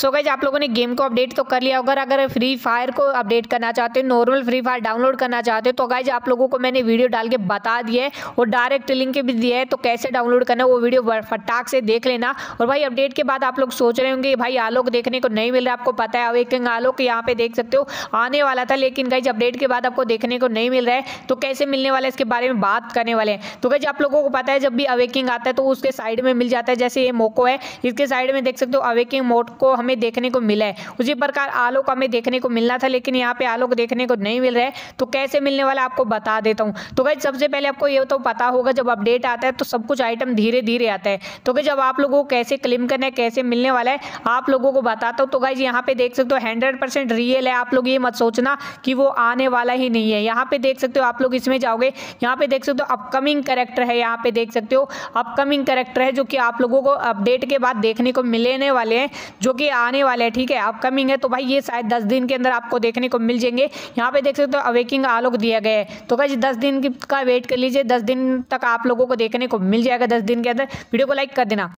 So guys आप लोगों ने गेम को अपडेट तो कर लिया अगर अगर फ्री फायर को अपडेट करना चाहते हो नॉर्मल फ्री फायर डाउनलोड करना चाहते हो तो गाइज़ आप लोगों को मैंने वीडियो डाल के बता दिया है और डायरेक्ट लिंक भी दिया है तो कैसे डाउनलोड करना है वो वीडियो फटाक से देख लेना। और भाई अपडेट के बाद आप लोग सोच रहे होंगे, भाई, आलोक देखने को नहीं मिल रहा, आपको पता है अवेकिंग आलोक यहाँ पे देख सकते हो, आने वाला था, लेकिन गाइज़ अपडेट के बाद आपको देखने को नहीं मिल रहा है तो कैसे मिलने वाला है, इसके बारे में बात करने वाले हैं। तो गाइज़ आप लोगों को पता है, जब भी अवेकिंग आता है तो उसके साइड में मिल जाता है, जैसे ये मोको है, इसके साइड में देख सकते हो अवेकिंग मोड को हमें देखने को मिला है। उसी प्रकार आलोक हमें देखने को मिलना था, लेकिन यहाँ पे आलोक देखने को नहीं मिल रहा है। तो कैसे मिलने वाला आपको बता देता हूँ। तो गई सबसे पहले आपको ये तो पता होगा, जब अपडेट आता है तो सब कुछ आइटम धीरे धीरे आता है। तो गई जब आप लोगों को कैसे क्लेम करना है, कैसे मिलने वाला है, आप लोगों को बताता हूँ। तो गाइज़ यहाँ पे देख सकते हो हंड्रेड रियल है। आप लोग ये मत सोचना कि वो आने वाला ही नहीं है। यहाँ पे देख सकते हो, आप लोग इसमें जाओगे, यहाँ पे देख सकते हो अपकमिंग करेक्टर है। यहाँ पे देख सकते हो अपकमिंग करेक्टर है, जो कि आप लोगों को अपडेट के बाद देखने को मिलने वाले हैं, जो कि आने वाले हैं, ठीक है? अपकमिंग है तो भाई ये शायद दस दिन के अंदर आपको देखने को मिल जाएँगे। यहाँ पे देख सकते हो अवेकिंग आलोक दिया गया है। तो भाई दस दिन का वेट कर लीजिए, दस दिन तक आप लोगों को देखने को मिल जाएगा दस दिन के अंदर। वीडियो को लाइक कर देना।